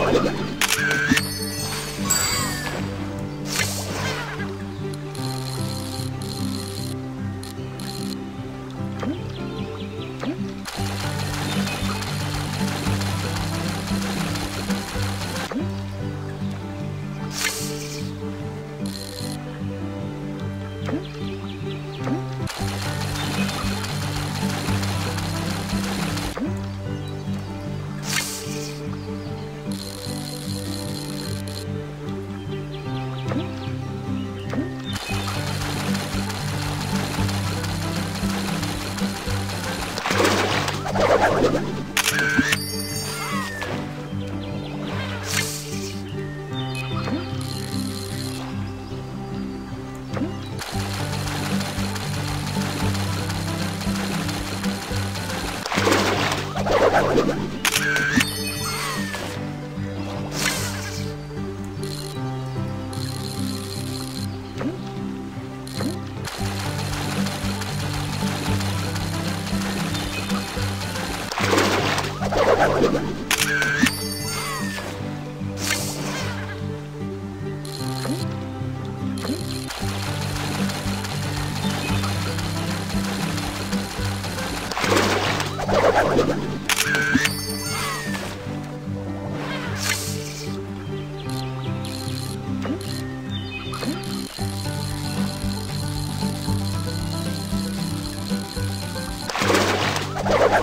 はい。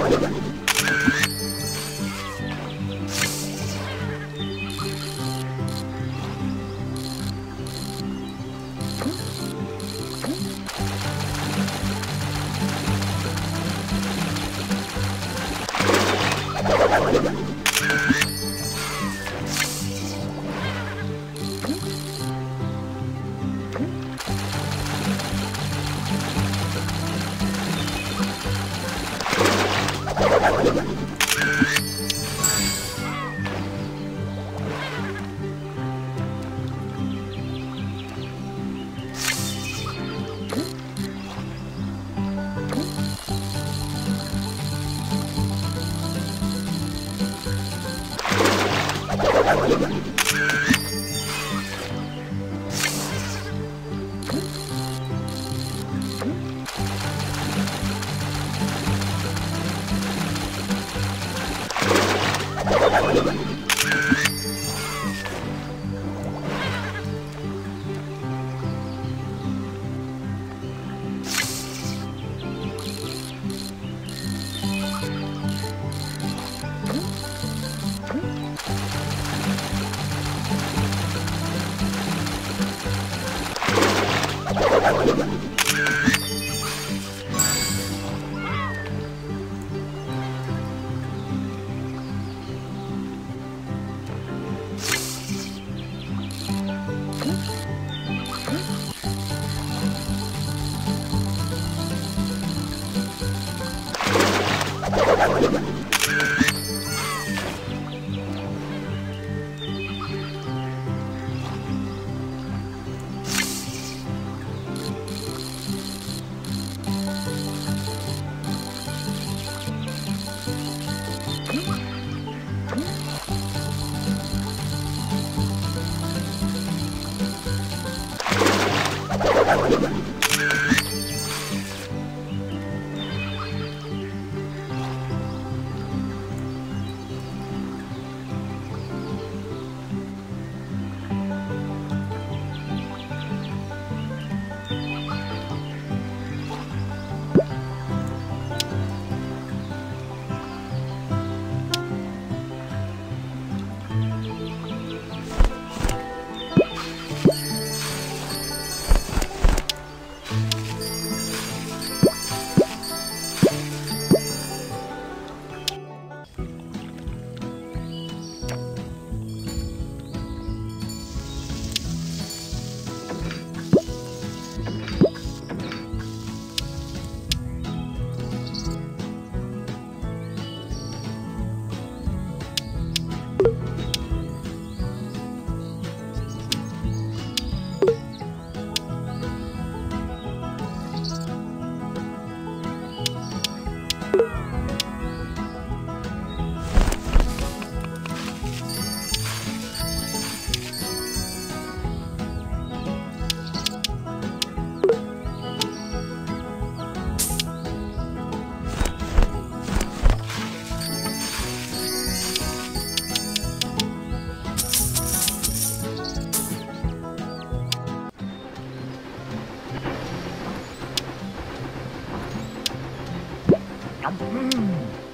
Thank you. Thank you. Mm.